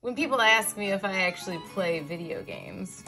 when people ask me if I actually play video games,